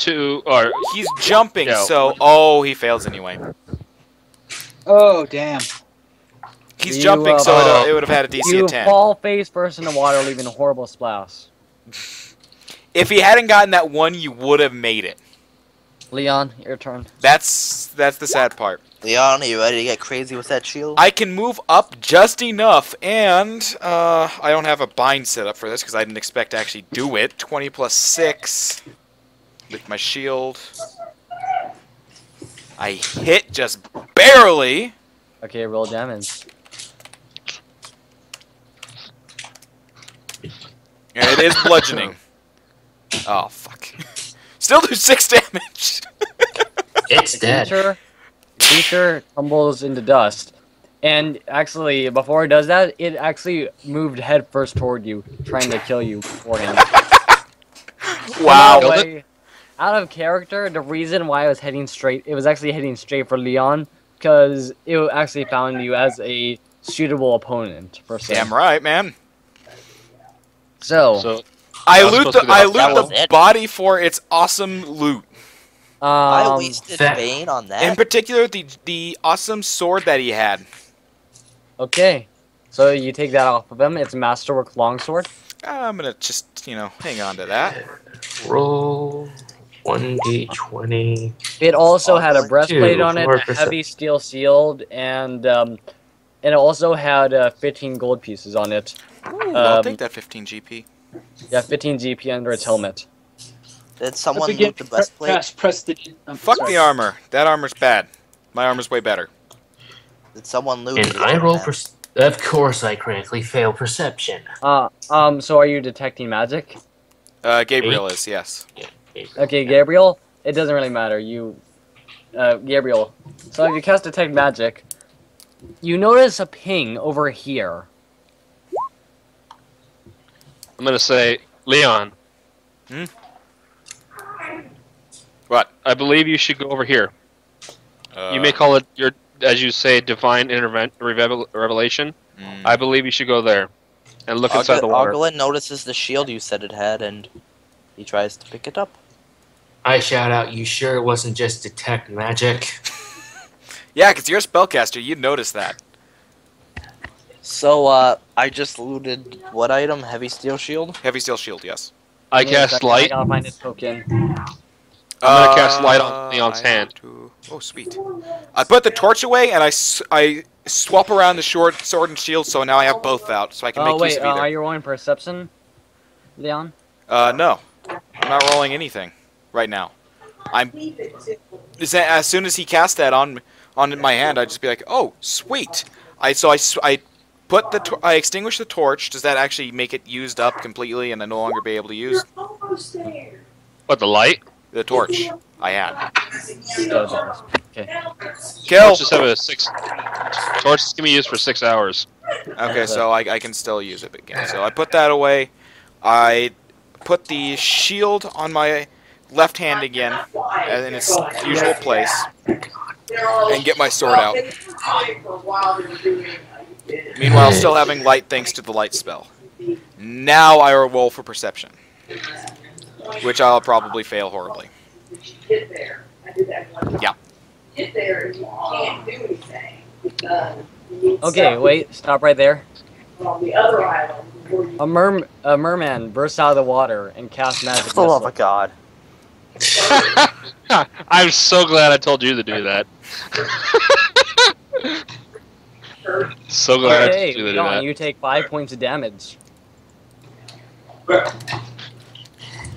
two or He's jumping, No. so oh, he fails anyway. Oh damn! He's You, jumping, uh, so it, it would have had a DC You of 10. fall face first in the water, leaving a horrible splash. If he hadn't gotten that one, you would have made it. Leon, your turn. That's that's the sad part. Leon, are you ready to get crazy with that shield? I can move up just enough, and uh, I don't have a bind set up for this because I didn't expect to actually do it. 20 plus 6 with my shield. I hit just barely. Okay, roll damage. And it is bludgeoning. Oh, fuck. Still do 6 damage. It's dead. Creature, creature tumbles into dust. And actually, before it does that, it actually moved headfirst toward you, trying to kill you beforehand. wow. By the way, out of character, the reason why I was heading straight, it was actually heading straight for Leon, because it actually found you as a suitable opponent for some. Damn right, man. So, so I That loot the I loot the it. body for its awesome loot. I um, wasted that- Bane on that. In particular, the the awesome sword that he had. okay. So you take that off of him. It's Masterwork Longsword. I'm gonna just you know hang on to that. Roll one d twenty. It also had a breastplate Two, on it, a heavy steel shield, and um, and it also had uh, 15 gold pieces on it. Ooh, I'll Um, take that 15 GP. Yeah, 15 GP under its helmet. Did someone Let's loot the breastplate? Press, press the. I'm Fuck sorry. the armor. That armor's bad. My armor's way better. Did someone loot And I roll for. Of course, I critically fail perception. Uh, um, so are you detecting magic? Uh, Gabriel is yes. Okay, Gabriel, it doesn't really matter. You, uh, Gabriel. So if you cast detect magic, you notice a ping over here. I'm gonna say Leon. Hmm? What? I believe you should go over here. Uh, you may call it your, as you say, divine interven- revel- revelation. mm, I believe you should go there and look inside the water. Argolan notices the shield you said it had, and he tries to pick it up. I shout out, "You sure it wasn't just detect magic?" yeah, because you're a spellcaster. You'd notice that. So, uh, I just looted what item? Heavy steel shield? Heavy steel shield, yes. I Give me a cast second, I light. find a token. I'm gonna cast light on Uh, Leon's hand. to- Oh, sweet. I put the torch away and I, s- I swap around the short sword and shield, so now I have both out, so I can Oh make use wait, of uh, either. are you rolling perception, Leon? Uh, no. I'm not rolling anything right now. I'm. Is that, as soon as he cast that on on my hand, I'd just be like, "Oh, sweet!" I so I, s- I put the tor- I extinguish the torch. Does that actually make it used up completely and I no longer be able to use What the light? the torch I had? Okay. Kill. Torch just have a six. Torch is gonna be used for six hours. Okay, so I, I can still use it again. So I put that away. I put the shield on my left hand again, in its usual place, and get my sword out. Meanwhile, still having light thanks to the light spell. Now I roll for perception, which I'll probably fail horribly. Yeah. Okay, wait, stop right there. On the other island. before you- A merm a merman bursts out of the water and casts magic For the love missile. God. I'm so glad I told you to do that. so glad I told you to do that. you take five points of damage.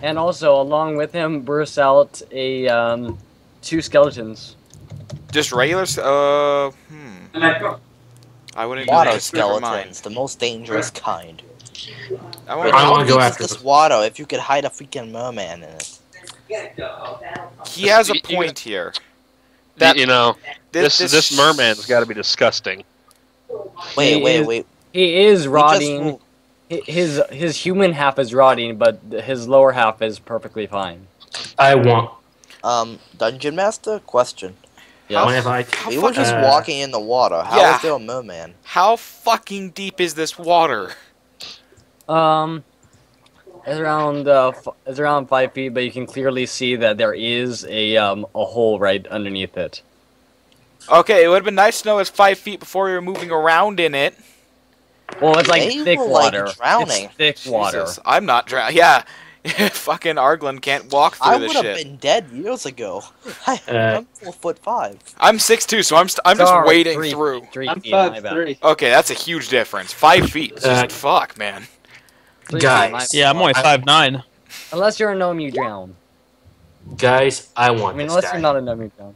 And also, along with him, bursts out a um, two skeletons. Just regular. Uh, hmm. I wouldn't do Water that. Skeletons, the most dangerous kind. I Wait, wouldn't- I how wanna go deep after this the- water if you could hide a freaking merman in it? He has a You- you- point here. That you know, this this, this, merman's got to be disgusting. Wait, He wait, is- wait. He is rotting. ruled- Hi- His his human half is rotting, but his lower half is perfectly fine. I want. Um, Dungeon Master? Question. How- have I? How we were just Uh, walking in the water. How is yeah. there a merman? How fucking deep is this water? Um, It's around uh, f- it's around five feet, but you can clearly see that there is a um a hole right underneath it. Okay, it would have been nice to know it's five feet before we were moving around in it. Well, it's like They thick were, like, water. drowning. It's thick water. I'm not drowning. Yeah, fucking Arglen can't walk through I this would have been dead years ago. I, Uh, I'm four foot five. I'm six two, so I'm st- I'm just wading three- through. Three I'm feet, five three. Okay, that's a huge difference. Five feet. It's Uh, Just fuck, man. Three Guys. Yeah, I'm only I- five nine. Unless you're a gnome, you drown. Guys, I want. I want mean, this unless guy. you're not a gnome, you drown.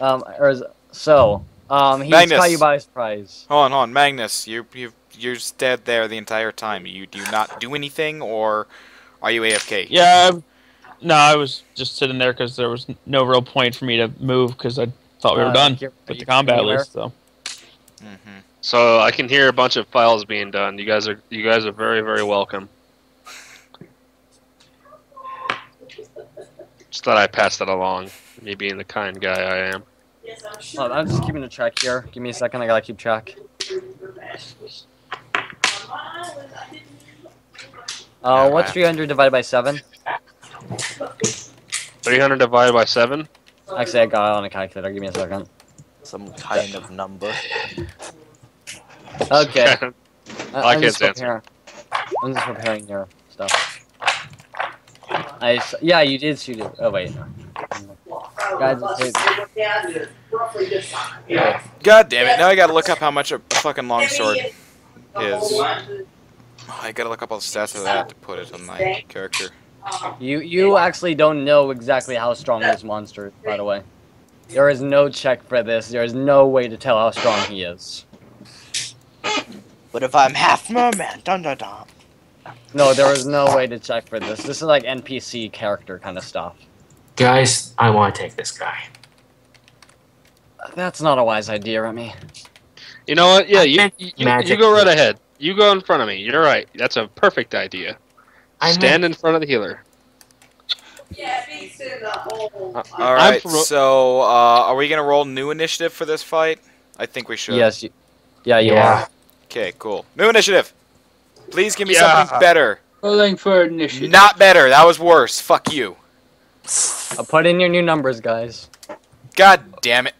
Um, or is, so, um, he's Magnus. caught you by surprise. Hold on, hold on, Magnus. You you you're just dead there the entire time. You do not do anything, or are you AFK? Yeah. I- No, I was just sitting there because there was no real point for me to move because I thought we were Uh, done you're- with the combat anywhere? list. So hmm So I can hear a bunch of files being done. You guys are you guys are very very welcome. Just thought I'd pass that along. Me being the kind guy I am. Yes, I'm Oh. I'm just keeping a track here. Give me a second. I gotta keep track. Uh, what's 300 divided by seven? 300 divided by seven. Actually, I got it on a calculator. Give me a second. Some kind of number. Okay. I, I I'm can't just answer. I'm just preparing your stuff. I s- yeah, you did shoot it. Oh wait, no. Guys, Yeah. God damn it! Now I gotta look up how much a fucking longsword is. I gotta look up all the stats of that to put it on my character. You you actually don't know exactly how strong this monster is, by the way. There is no check for this. There is no way to tell how strong he is. But if I'm half merman, dun dun dun. No, there is no way to check for this. This is like NPC character kind of stuff. Guys, I want to take this guy. That's not a wise idea, Remy. You know what? Yeah, I you, you, you go right ahead. You go in front of me. You're right. That's a perfect idea. I Stand in front of the healer. Yeah, beats in the whole. Uh, All I'm right, pro- so uh, are we gonna roll new initiative for this fight? I think we should. Yes, you, yeah, you Yeah. Okay, cool. New initiative. Please give me Yeah. something better. Rolling for initiative. Not better. That was worse. Fuck you. I'll put in your new numbers, guys. God damn it.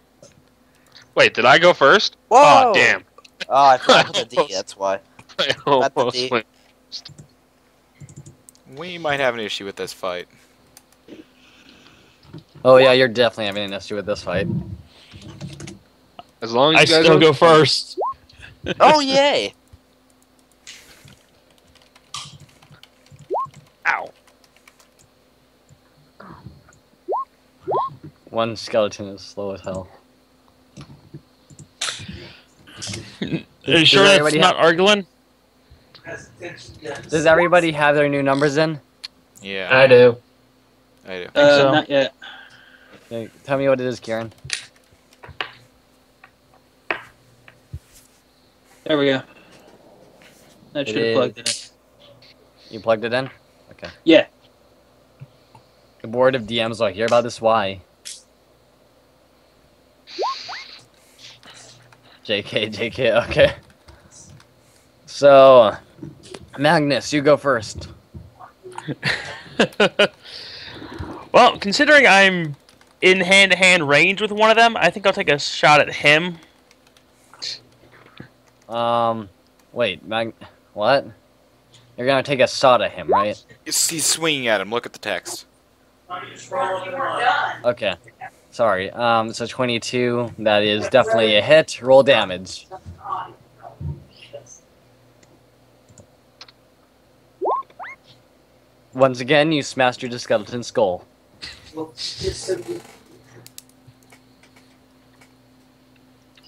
Wait, did I go first? Whoa! Oh, damn. Oh, I forgot the D. That's why. I Not the almost D. went- We might have an issue with this fight. Oh yeah, you're definitely having an issue with this fight. As long as I you guys still don't- go first. Oh yay! Ow. One skeleton is slow as hell. Are you sure that's everybody not Argolin? Does everybody have their new numbers in? Yeah, I do. I do. Uh, so. not yet. Okay, tell me what it is, Kieran. There we go. That It should have plugged it in. You plugged it in? Okay. Yeah. The board of DMs will hear about this. Why? JK, JK, okay. So, Magnus, you go first. well, considering I'm in hand-to-hand range with one of them, I think I'll take a shot at him. Um, wait, Mag. What? You're gonna take a shot at him, right? He's he's swinging at him. Look at the text. Okay. Sorry. Um, so 22. That is definitely a hit. Roll damage. Once again, you smashed your skeleton skull.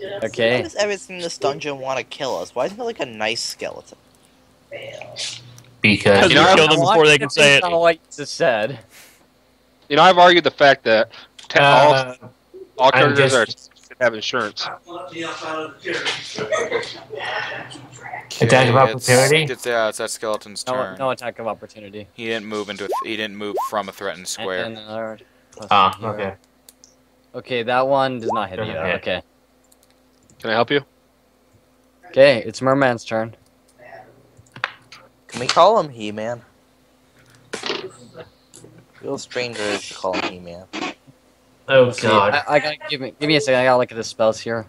Why does everything in this dungeon want to kill us? Why isn't there like a nice skeleton? Because Because You know, we I- killed them before they you could to say think it. How I just said. You know, I've argued the fact that te- all, uh, all characters just- are have insurance. Attack of opportunity? It's, it's, yeah, it's that skeleton's No, turn. no attack of opportunity. He didn't move into. He didn't move from a threatened square. And, and another plus Ah, zero. okay. Okay, that one does not hit Doesn't you. hit. Okay. Can I help you? Okay, it's Merman's turn. Can we call him He-Man? Feels stranger to call him He-Man. Oh See, god. I, I gotta give me give me a second. I gotta look at the spells here.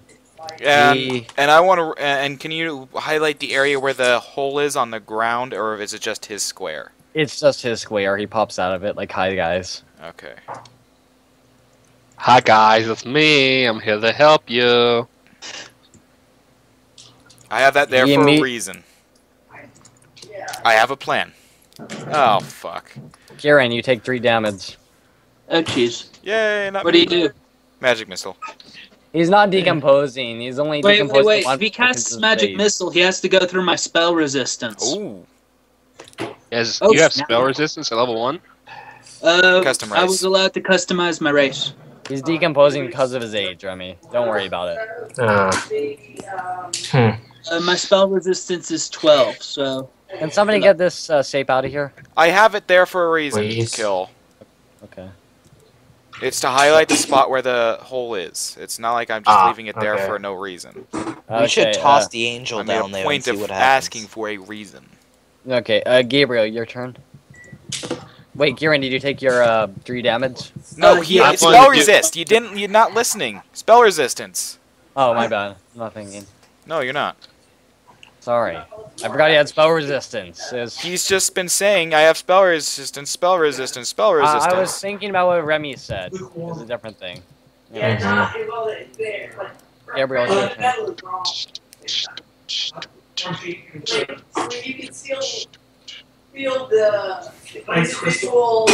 And, He- and I want to. And can you highlight the area where the hole is on the ground, or is it just his square? It's just his square. He pops out of it like hi guys. Okay. Hi guys, it's me. I'm here to help you. I have that there You for a reason. I have a plan. Oh fuck! Kieran, you take three damage. Oh jeez. Yay! Not What do you do? Magic missile. He's not decomposing. He's only Wait, wait, decomposing. wait. one If he casts magic missile, he has to go through my spell resistance. Ooh. Yes, Oh, you have snap. spell resistance at level one. Uh, Custom I was allowed to customize my race. He's decomposing because of his age, Remy. Don't worry about it. Uh, hmm. Uh, my spell resistance is 12, so Can somebody get this uh, sape out of here? I have it there for a reason. Please. Kill. Okay. It's to highlight the spot where the hole is. It's not like I'm just Ah, leaving it there okay. for no reason. we should toss uh, the angel I made down there and point see of what happens. asking for a reason. Okay, uh, Gabriel, your turn. Wait, Kieran, did you take your uh, three damage? No, Uh, he yeah, spell wanted to do- resist. You didn't. You're not listening. Spell resistance. Oh, my bad. I'm not thinking. No, you're not. Sorry. I forgot he had spell resistance. It's- He's just been saying, "I have spell resistance, spell resistance, spell I, resistance." I was thinking about what Remy said. It's a different thing. Yeah, not, well, it's there. Gabriel, your But that was wrong. Like, you can still feel the individual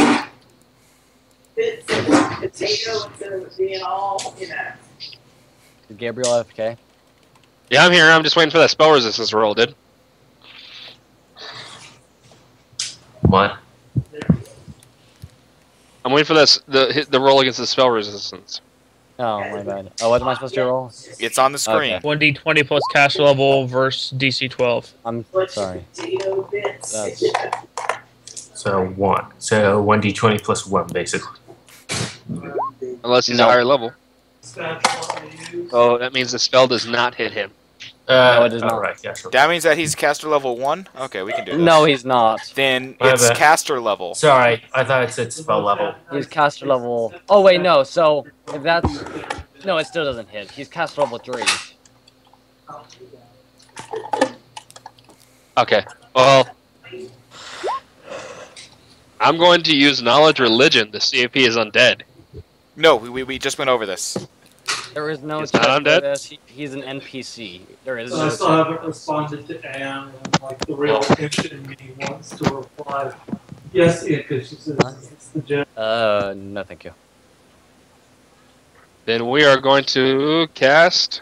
bits of potato instead of being all, you know. Is Gabriel FK? Yeah, I'm here. I'm just waiting for that spell resistance roll, dude. What? I'm waiting for this the the roll against the spell resistance. Oh, my bad. Oh, what am I supposed to roll? It's on the screen. 1d20 plus caster level versus DC 12. I'm sorry. of potato bits. That's- So one. So one d twenty plus one, basically. Unless he's No. a higher level. Oh, that means the spell does not hit him. Uh, No, it is not. Alright, yeah, sure. That means that he's caster level one. Okay, we can do this. No, he's not. Then My it's bad. caster level. Sorry, I thought it said spell level. He's caster level. Oh wait, no. So if that's no, it still doesn't hit. He's caster level three. Okay. Well, I'm going to use knowledge religion to see if he is undead. No, we, we, we just went over this. There is no He's not check for undead? this. He, he's an NPC. There is I no still haven't responded to Anne, and like the real itch in me wants to reply. Yes, because she says it's the gen- Uh, no, thank you. Then we are going to cast.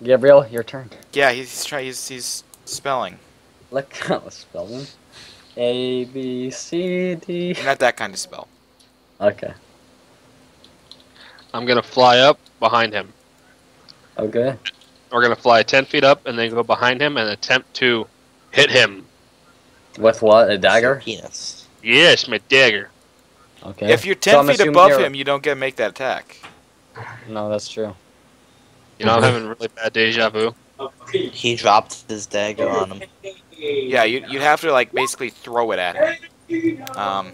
Gabriel, your turn. Yeah, he's trying. He's, he's spelling. Look how it's spelling. A B C D. Not that kind of spell. Okay. I'm gonna fly up behind him. Okay. We're gonna fly ten feet up and then go behind him and attempt to hit him. With what? A dagger? Penis. Yes, my dagger. Okay. If you're ten I'm feet above you're- him, you don't get to make that attack. No, that's true. You know, I'm having really bad deja vu. He dropped his dagger on him. Yeah, you, you'd have to like basically throw it at him. Um,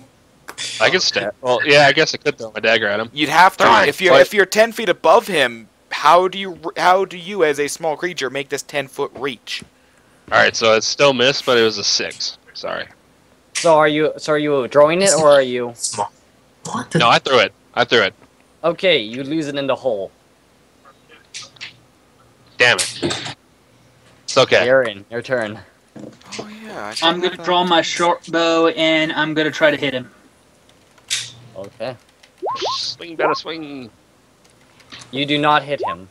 I could stab. Well, yeah, I guess I could throw my dagger at him. you'd have to Fine, if you're but- if you're ten feet above him. How do you how do you as a small creature make this ten foot reach? All right, so it's still missed, but it was a six. Sorry. So are you? So are you drawing it, or are you? What the? No, I threw it. I threw it. Okay, you lose it in the hole. Damn it. It's okay. Aaron, your turn. Oh yeah. I I'm gonna draw my short bow and I'm gonna try to hit him. Okay. Swing, better swing. You do not hit him.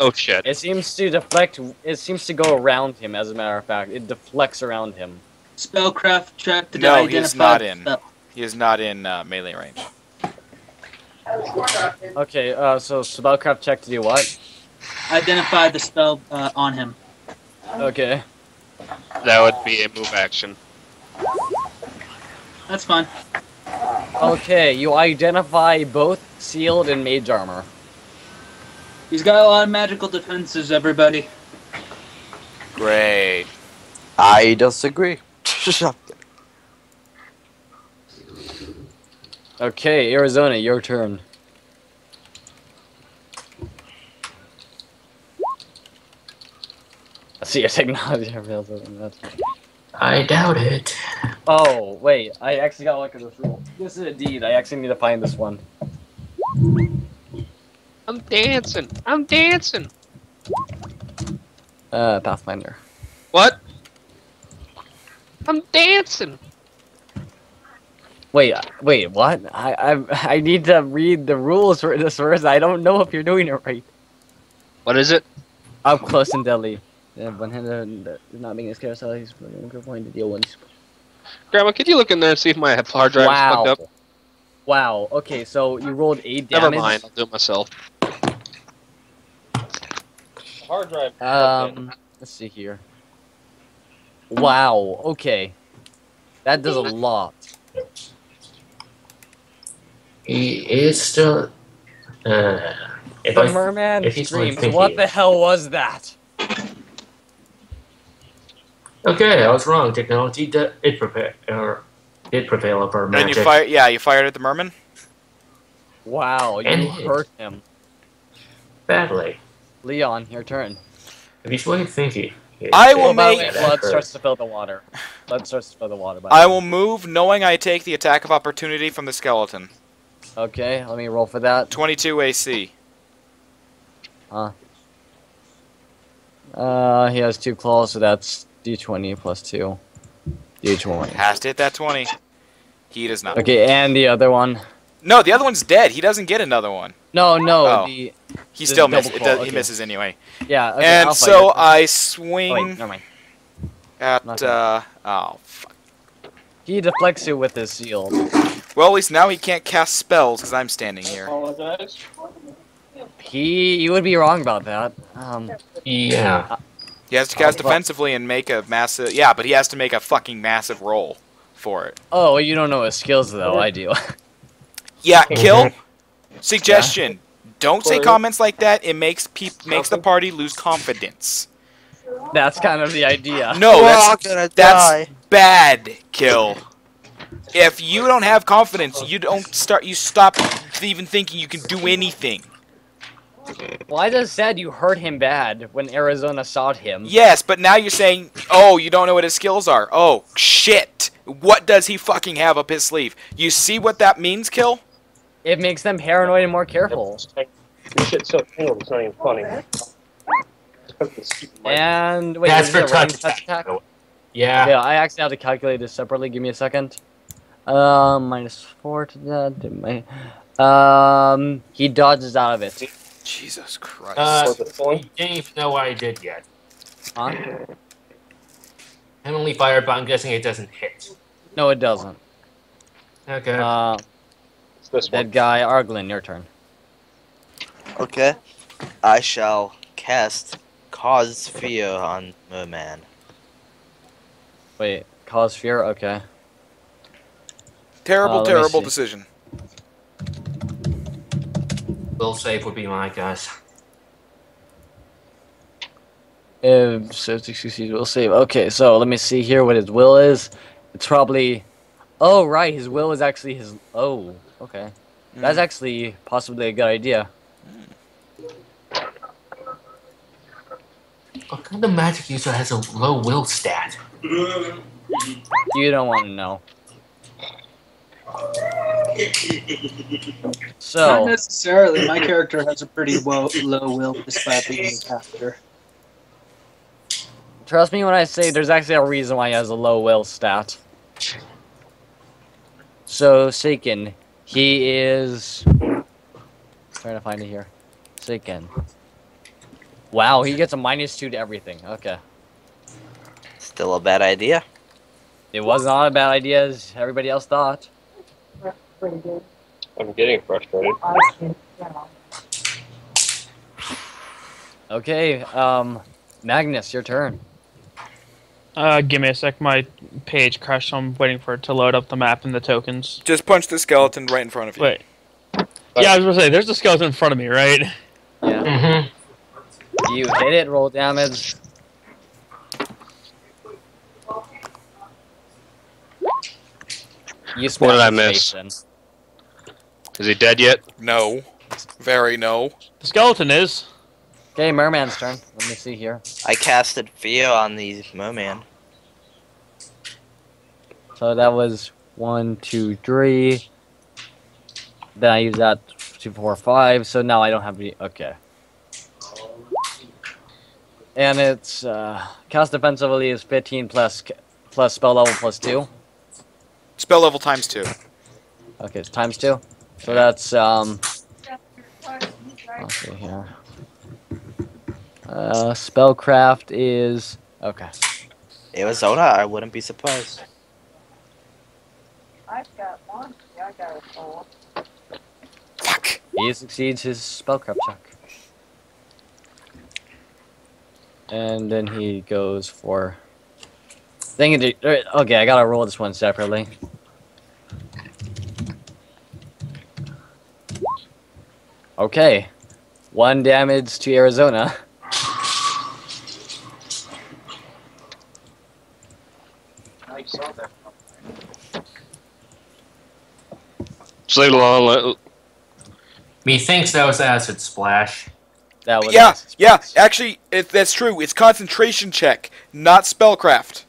Oh shit. It seems to deflect. It seems to go around him. As a matter of fact, it deflects around him. Spellcraft check to No, identify he's not the in. spell. He is not in uh, melee range. Okay. Uh, so spellcraft check to do what? Identify the spell uh, on him. Okay. That would be a move action. That's fine. Okay. You identify both shield and mage armor. He's got a lot of magical defenses, everybody. Great. I disagree. Okay, Arizona, your turn. See your technology. fails on that. I doubt it. Oh, wait, I actually got to look at this rule. This is a deed. I actually need to find this one. I'm dancing. I'm dancing. Uh, Pathfinder. What? I'm dancing. Wait, uh, wait, what? I, I, I need to read the rules for this first. I don't know if you're doing it right. What is it? Up close and deadly. Yeah, one handed uh, not being as carousel. He's putting a good point to deal once. Grandma, could you look in there and see if my hard drive is Wow. plugged up? Wow. Okay, so you rolled eight damage. Never mind. I'll do it myself. Hard drive. Um, let's see here. Wow. Okay, that does a lot. He is still. Uh, if The I merman if he's my screams. thinking- What the hell was that? Okay, I was wrong. Technology did it prepare or did prevail over And you fired, Yeah, you fired at the merman. Wow, you And- hurt him. badly. Leon, your turn. If he's really thinking. I will by the make- way, blood starts to fill the water. Blood starts to fill the water. by I way. will move, knowing I take the attack of opportunity from the skeleton. Okay, let me roll for that. 22 AC. Huh. Uh, he has two claws, so that's d20 plus two. D20. Has to hit that 20. He does not. Okay, and the other one. No, the other one's dead. He doesn't get another one. No, no, Oh. the He The still misses. It claw, does, He misses anyway. yeah. Okay, and I'll so it. I Oh, wait, swing at. Nothing. Uh, oh, fuck. He deflects it with his shield. Well, at least now he can't cast spells because I'm standing here. He, you would be wrong about that. Um, Yeah. He has to cast Oh, defensively and make a massive. Yeah, but he has to make a fucking massive roll for it. oh, you don't know his skills though. I do. Yeah, kill. Suggestion: Don't say comments like that. It makes peop- makes the party lose confidence. That's kind of the idea. No, that's all that's bad. Kill. If you don't have confidence, you don't start. You stop even thinking you can do anything. Well, I just said you hurt him bad when Arizona shot him. Yes, but now you're saying, oh, you don't know what his skills are. Oh, shit. What does he fucking have up his sleeve? You see what that means, Kill? It makes them paranoid and more careful. This shit's so cool, it's not even funny. And wait, That's is for it a touch touch attack? Yeah. Yeah, I actually have to calculate this separately. Give me a second. Um, minus four to that. My, um, he dodges out of it. Jesus Christ. Uh, Was it fun? you didn't even know what I did yet. Huh? I'm only fired, but I'm guessing it doesn't hit. No, it doesn't. Okay. Uh, It's this one. that guy, Arglin, your turn. Okay. I shall cast Cause Fear on Merman. Wait, cause fear. Okay. terrible, uh, terrible decision. Will save would be my guess. If so, succeeds, will save. Okay, so let me see here what his will is. It's probably. Oh right, his will is actually his. Oh, okay. That's Mm. actually possibly a good idea. What kind of magic user has a low will stat? You don't want to know. Not So necessarily. My character has a pretty low, low will despite being a caster. trust me when I say there's actually a reason why he has a low will stat. So shaken, he is. Trying to find it here. Shaken. Wow, he gets a minus two to everything. Okay. Still a bad idea. It was not a bad idea as everybody else thought. I'm getting frustrated. Okay, um, Magnus, your turn. Uh, give me a sec. My page crashed, so I'm waiting for it to load up the map and the tokens. Just punch the skeleton right in front of you. Wait. Yeah, I was gonna say, there's a skeleton in front of me, right? Yeah. Mm-hmm. You hit it, roll damage. You What did I miss? Jason. Is he dead yet? No. Very no. The skeleton is. Okay, Merman's turn. Let me see here. I casted fear on the merman. So that was one, two, three. Then I use that two, four, five. So now I don't have any. Okay. And it's uh, cast defensively is 15 plus plus spell level plus two. Spell level times two. Okay, it's times two. So that's um. Let's see here. Uh, spellcraft is okay. Arizona, I wouldn't be surprised. I've got one. Yeah, I got a four. Fuck. He succeeds his spellcraft check. And then he goes for. Thing er, okay, I gotta roll this one separately. Okay, one damage to Arizona. Just leave it alone. Let, Methinks that was acid splash. That was Yeah, yeah. Actually, it, that's true. It's concentration check, not spellcraft.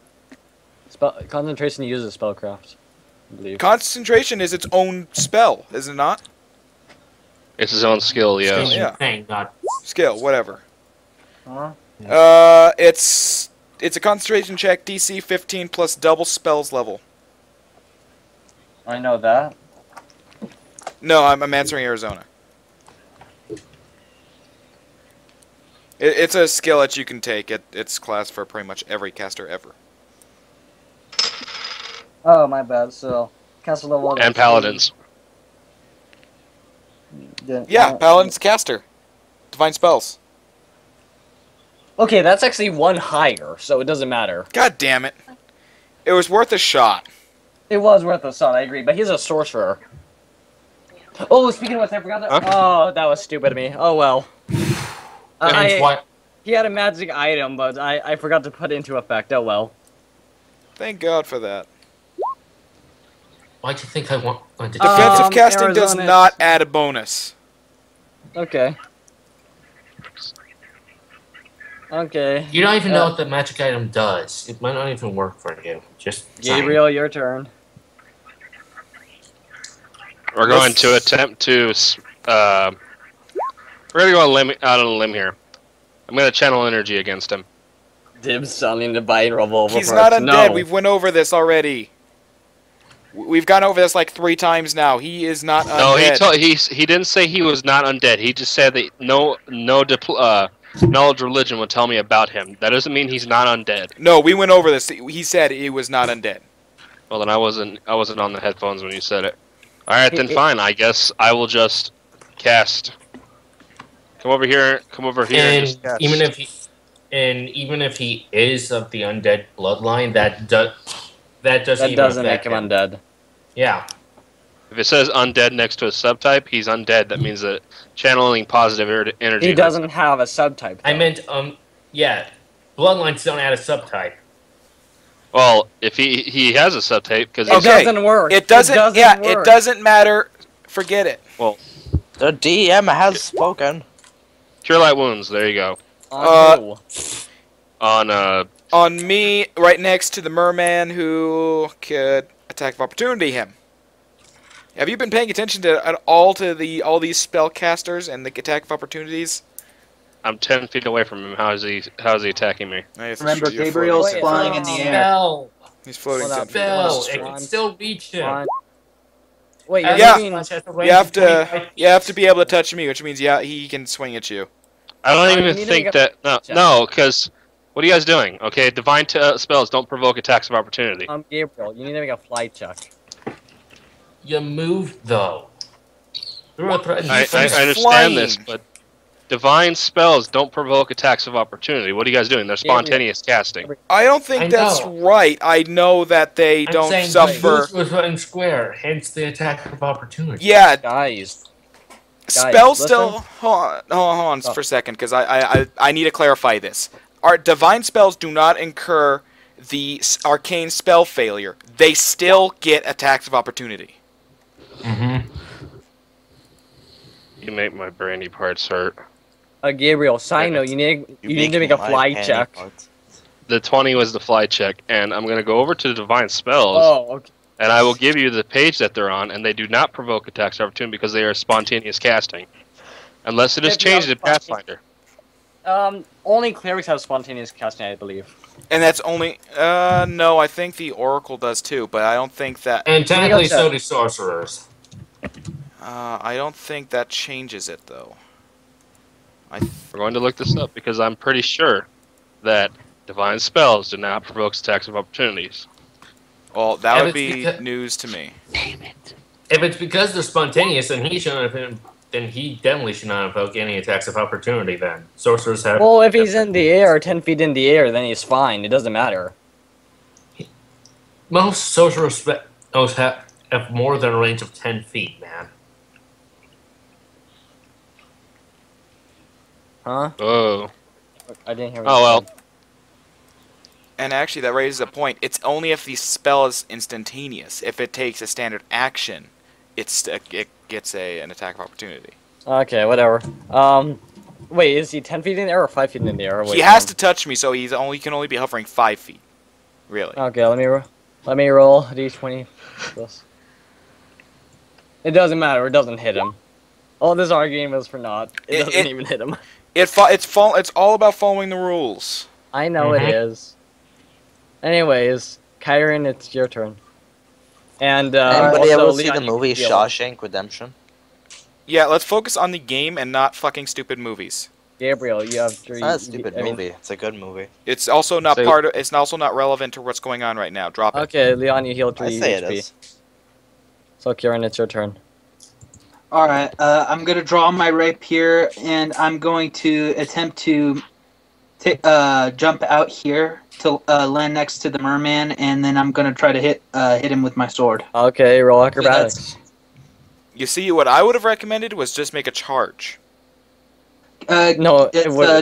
Spell, concentration uses spellcraft, I believe. Concentration is its own spell, is it not? It's his own skill, yes. Yeah. Thing, not Skill, whatever. Huh? Uh, it's it's a concentration check, DC 15 plus double spells level. I know that. No, I'm, I'm answering Arizona. It, it's a skill that you can take. It, it's class for pretty much every caster ever. Oh, my bad. So, caster level. And paladins. Then- Yeah, uh, Paladin's caster. Divine spells. Okay, that's actually one higher, so it doesn't matter. God damn it. It was worth a shot. It was worth a shot, I agree, but he's a sorcerer. Oh, speaking of which, I forgot to. Huh? Oh, that was stupid of me. Oh well. And I, he had a magic item, but I, I forgot to put it into effect. Oh well. Thank God for that. Why'd you think I want? wanted to Defensive Um, casting does not add a bonus. Okay. Okay. you don't even know uh, what the magic item does. It might not even work for you. Just saying. Gabriel, your turn. We're going Let's- to attempt to. Uh, we're gonna go on a limb, out on a limb here. I'm gonna channel energy against him. Dibs on him to buy revolver. He's parts. not undead. No. We've went over this already. W- We've gone over this like three times now. He is not undead. No, he told he he didn't say he was not undead. He just said that no no dipl- uh, knowledge religion would tell me about him. That doesn't mean he's not undead. No, we went over this. He said he was not undead. Well, then I wasn't I wasn't on the headphones when you said it. All right, then It- it- fine. I guess I will just cast. Come over here. Come over here. and And just cast. even if he, and even if he is of the undead bloodline, that does that doesn't That even doesn't make affect him undead. Yeah, if it says undead next to a subtype, he's undead. That means that channeling positive er- energy. He doesn't have a subtype. I meant um yeah, bloodlines don't add a subtype. Well, if he he has a subtype because It Okay, doesn't work. It doesn't. doesn't yeah, work. it doesn't matter. Forget it. Well, the DM has spoken. cure light wounds. There you go. On Uh, who? On uh, On me, right next to the merman who could attack of opportunity him. Have you been paying attention to at all to the all these spellcasters and the attack of opportunities? I'm ten feet away from him. How is he? How is he attacking me? I Remember, you're Gabriel's floating. flying in the air. Spell, He's floating. Hold ten up. spell, That's it can still reach him. On- Wait, you're Yeah. a moving- slash has a You have of to. You have to be able to touch me, which means yeah, he can swing at you. I don't even think that. No, no, because what are you guys doing? Okay, divine t- uh, spells don't provoke attacks of opportunity. I'm um, Gabriel, you need to make a flight check. You moved though. Through a threat. I, I, I understand flying. this, but divine spells don't provoke attacks of opportunity. What are you guys doing? They're Yeah, yeah. spontaneous casting. I don't think I that's right. I know that they I'm don't saying suffer. Boost was running square, hence the attack of opportunity. Yeah, Guys, Spell listen. still. Hold on, hold on, hold on Oh. for a second, because I, I, I, I need to clarify this. Our divine spells do not incur the arcane spell failure. They still get attacks of opportunity. Mm-hmm. You make my brainy parts hurt. Uh, Gabriel, side Damn note, you need you, You need to make make a my fly check. parts. The 20 was the fly check, and I'm going to go over to the divine spells, Oh, okay. and I will give you the page that they're on, and they do not provoke attacks of opportunity because they are spontaneous casting. Unless it is changed have in Pathfinder. Um, only clerics have spontaneous casting, I believe. And that's only. Uh, no, I think the Oracle does too, but I don't think that. And technically, so do sorcerers. Uh, I don't think that changes it though. I. We're going to look this up because I'm pretty sure that divine spells do not provoke attacks of opportunities. Well, that Yeah, would be news to me. Damn it! If it's because they're spontaneous, then he shouldn't have. Then he definitely should not invoke any attacks of opportunity. Then sorcerers have. Well, if he's in the air, ten feet in the air, then he's fine. It doesn't matter. most sorcerers spe- most have, have more than a range of ten feet, man. Huh? Oh. I didn't hear. What Oh, well. said. And actually, that raises a point. It's only if the spell is instantaneous. If it takes a standard action, it's uh, it gets a an attack of opportunity. Okay, whatever. Um, wait, is he ten feet in the air or five feet in the air? Wait, he has um, to touch me, so he's only can only be hovering five feet. Really? Okay, let me ro- let me roll d twenty plus. It doesn't matter. It doesn't hit him. All this arguing is for naught. It, It- doesn't it- even hit him. It fo- it's fo- it's all about following the rules. I know Mhm. it is. Anyways, Kyron, it's your turn. And uh, Anybody also, ever see Leon, the movie. Shawshank Redemption? Yeah, let's focus on the game and not fucking stupid movies. Gabriel, you have three. It's not a stupid I mean- movie. It's a good movie. It's also not So- part of. It's also not relevant to what's going on right now. Drop it. Okay, Leon, you healed I three say it HP. is. So, Kieran, it's your turn. All right, uh, I'm gonna draw my rapier, and I'm going to attempt to ta- uh, jump out here to uh, land next to the merman, and then I'm gonna try to hit uh, hit him with my sword. Okay, roll acrobatics. You see, what I would have recommended was just make a charge. Uh, No, it it's would. uh,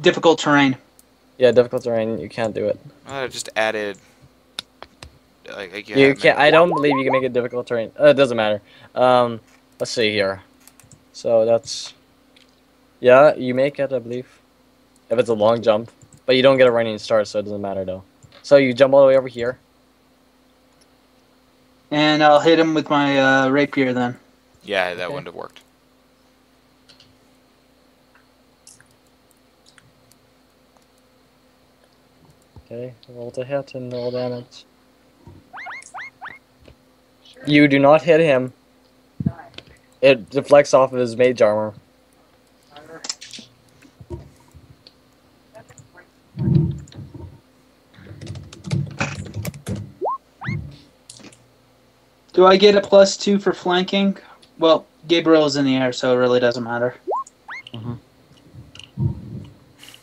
difficult terrain. yeah, difficult terrain. You can't do it. I just added. Like, like You can't. I don't believe you can make it difficult terrain. Uh, it doesn't matter. Um, let's see here. So that's. Yeah, you make it, I believe. If it's a long jump, but you don't get a running start, so it doesn't matter though. So you jump all the way over here. And I'll hit him with my uh, rapier then. Yeah, that Okay. wouldn't have worked. Okay, roll to hit and roll damage. You do not hit him. It deflects off of his mage armor. Do I get a plus two for flanking? Well, Gabriel's in the air, so it really doesn't matter.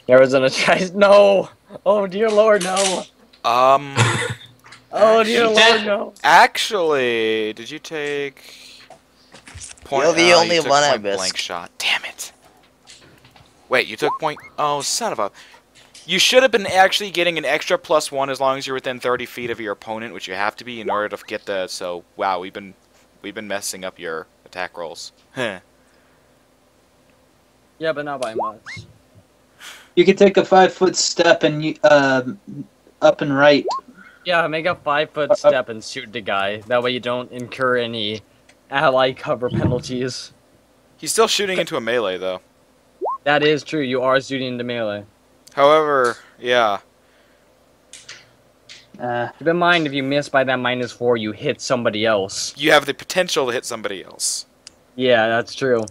There was an attack. No! Oh dear lord, no! Um, Oh dear lord, did. no! actually, did you take? Point, You're the oh, only you took one I point missed. Blank shot. Damn it. Wait, you took point. Oh, son of a. You should have been actually getting an extra plus one as long as you're within 30 feet of your opponent, which you have to be in order to get the. So wow, we've been we've been messing up your attack rolls. Huh. Yeah, but not by much. You could take a five foot step and you, um up and right. Yeah, make a five foot step and shoot the guy. That way you don't incur any ally cover penalties. He's still shooting into a melee though. That is true, you are shooting the melee. However, yeah. Uh, Keep in mind, if you miss by that minus four, you hit somebody else. You have the potential to hit somebody else. Yeah, that's true.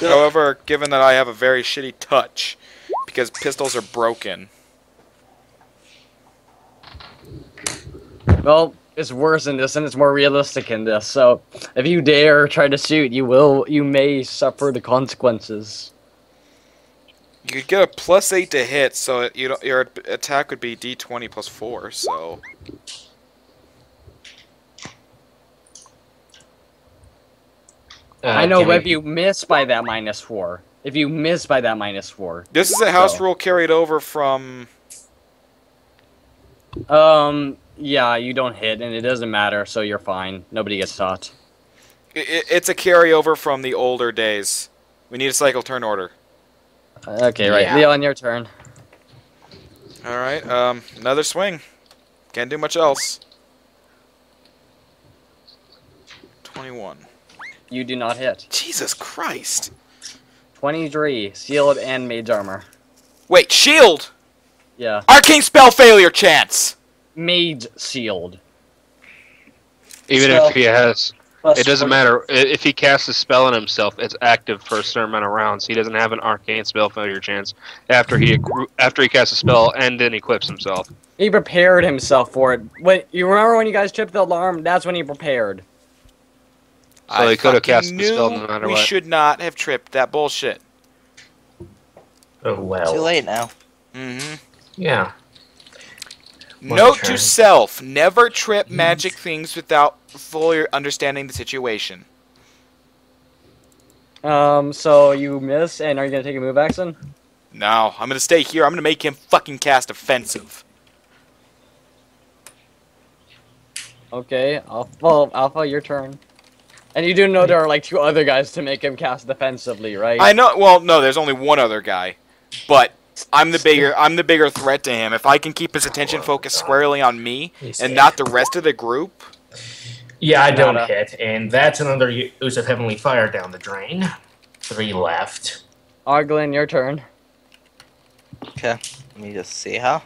However, given that I have a very shitty touch, because pistols are broken, Well, it's worse in this, and it's more realistic in this. So, if you dare try to shoot, you will, you may suffer the consequences. You could get a plus eight to hit, so it, you don't, your attack would be d20 plus four. So Uh, I know, but we- if you miss by that minus four, if you miss by that minus four, This is a house So- rule carried over from. um, yeah, you don't hit, and it doesn't matter, so you're fine. Nobody gets taught. i- i it's a carryover from the older days. We need a cycle turn order. Okay, right, Yeah. Leon, your turn. All right. Um, another swing. Can't do much else. Twenty-one. You do not hit. Jesus Christ. Twenty-three, shield and mage armor. Wait, shield. Yeah, Arcane spell failure chance. mage shield. Even Spell. if he has, Plus it doesn't 40. matter. If he casts a spell on himself, it's active for a certain amount of rounds. He doesn't have an arcane spell failure chance after he after he casts a spell and then equips himself. He prepared himself for it. When you remember when you guys tripped the alarm? That's when he prepared. So I he could have cast the spell no matter we what. should not have tripped that bullshit. Oh well. Too late now. Mm-hmm. Yeah. My Note turn. to self: never trip magic things without fully understanding the situation. Um, so you miss, and are you gonna take a move action? No, I'm gonna stay here. I'm gonna make him fucking cast offensive. Okay, Alpha, Alpha, your turn. And you do know there are like two other guys to make him cast defensively, right? I know. Well, no, there's only one other guy, but I'm the bigger. I'm the bigger threat to him. If I can keep his attention focused squarely on me and not the rest of the group, Yeah, I don't Nada. hit, and that's another use of heavenly fire down the drain. Three left. Arglin, your turn. Okay. Let me just see how.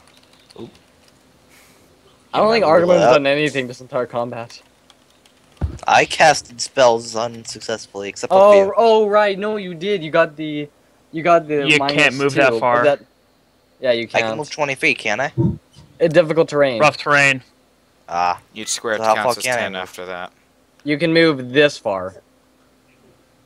I don't think Yeah, roll Arglin's done anything this entire combat. I casted spells unsuccessfully, except for Oh, you. oh, right. No, you did. You got the, you got the. You minus can't move two, that far. that- yeah, you can. I can. can move 20 feet, can't I? It's difficult terrain. Rough terrain. Ah, you'd square it So how counts as can ten move? after that. You can move this far.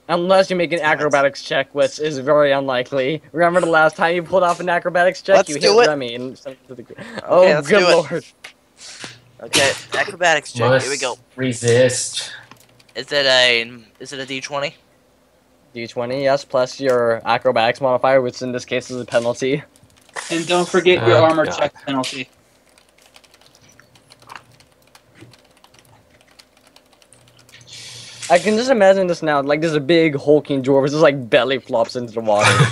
Unless you make an acrobatics check, which is very unlikely. Remember the last time you pulled off an acrobatics check? Let's you hit it. Remy and sent to the gr- Oh, let's good lord. okay. Acrobatics check. Must Here we go. Resist. Is it a is it a D20? D20, yes, plus your acrobatics modifier, which in this case is a penalty. And don't forget your Oh, armor God. check penalty. I can just imagine this now. Like, there's a big hulking dwarf, just like belly flops into the water.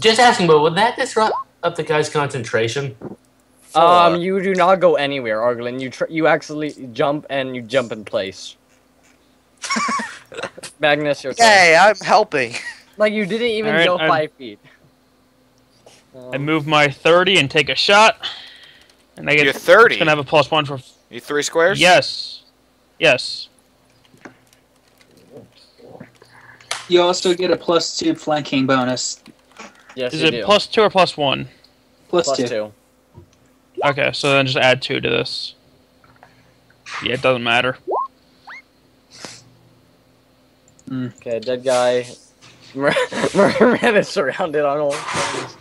Just asking, but would that disrupt up the guy's concentration? um, you do not go anywhere, Arglin. You tr- you actually jump and you jump in place. Magnus, your turn. Hey, I'm helping. Like, you didn't even Alright, go I'm- five feet. I move my 30 and take a shot. And I get You're 30. gonna have a plus one for. You three squares. Yes. Yes. You also get a plus two flanking bonus. yes, Is you it do. plus two or plus one? Plus, Plus two. two. Okay, so then just add two to this. Yeah, it doesn't matter. Okay, dead guy. Moran is surrounded on all sides.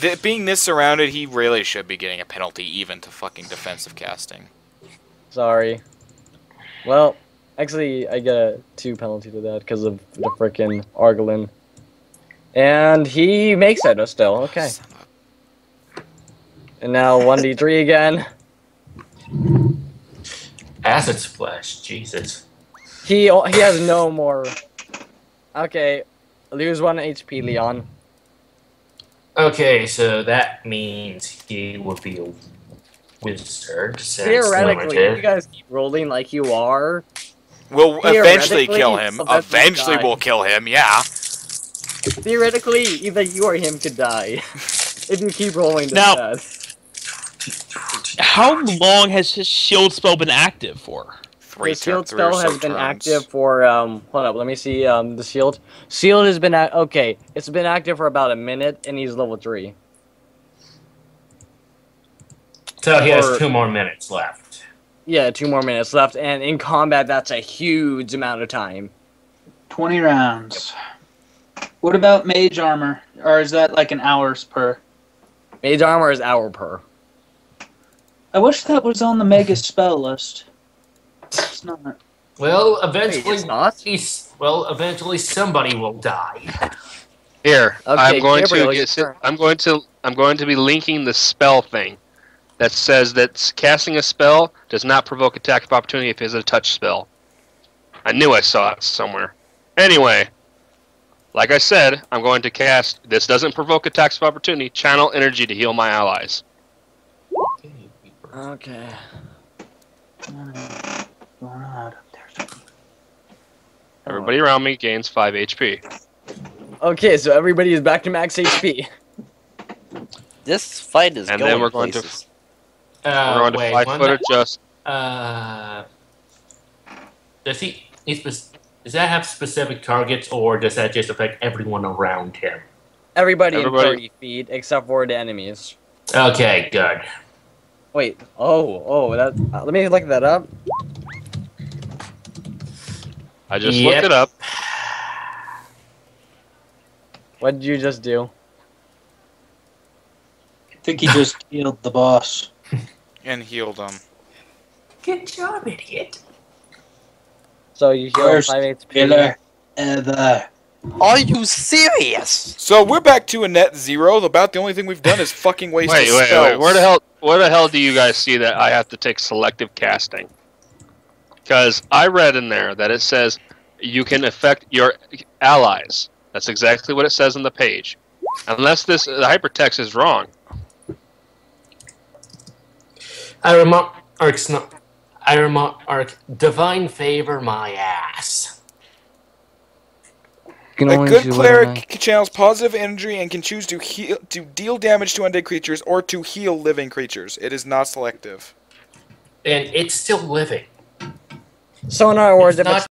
Th- being this surrounded, he really should be getting a penalty even to fucking defensive casting. Sorry. Well, actually, I get a two penalty to that because of the frickin' Argolin. And he makes it still. Okay. Son of a- And now 1d3 again. Acid splash. Jesus. He he has no more. Okay. Lose one HP, Leon. Okay, so that means he will be a wizard. Since Theoretically, if you guys keep rolling like you are, We'll eventually kill him. eventually Eventually, we'll kill him. Yeah. theoretically, either you or him could die. if you keep rolling this Now- bad. How long has his shield spell been active for? Three the shield tur- three or spell so has been turns. active for um hold up let me see um the shield shield has been at okay it's been active for about a minute and he's level three So he has two more minutes left. yeah two more minutes left and in combat that's a huge amount of time 20 rounds. What about mage armor? Or is that like an hours per? mage armor is hour per I wish that was on the mega spell list. It's not. Well, eventually, it's not. he's, well, eventually somebody will die. Here, Okay, I'm going Gabriel, to get. I'm going to I'm going to be linking the spell thing that says that casting a spell does not provoke attack of opportunity if it's a touch spell. I knew I saw it somewhere. Anyway, like I said, I'm going to cast. This doesn't provoke attacks of opportunity. Channel energy to heal my allies. Okay. Going out up there. Everybody around me gains five HP. Okay, so everybody is back to max HP. This fight is And going then we're going to- places. Uh, We're going to wait, five one foot sec. adjust. Uh, does he? He's does that have specific targets, or does that just affect everyone around him? Everybody, Everybody- in 30 feet except for the enemies. Okay, good. Wait. Oh, oh, that. Uh, let me look that up. I just Yep. looked it up. What did you just do? I think he just healed the boss. And healed him. Good job, idiot. So you heal Worst 5 HP. Killer ever. Are you serious? So we're back to a net zero. About the only thing we've done is fucking waste Wait, of wait, spells. wait. Where the hell? Where the hell do you guys see that I have to take selective casting? Because I read in there that it says you can affect your allies. That's exactly what it says on the page. Unless this the hypertext is wrong. I remark, I remark, divine favor my ass. A good cleric channels positive energy and can choose to heal, to deal damage to undead creatures or to heal living creatures. It is not selective. And it's still living. So in other words, It's if not it's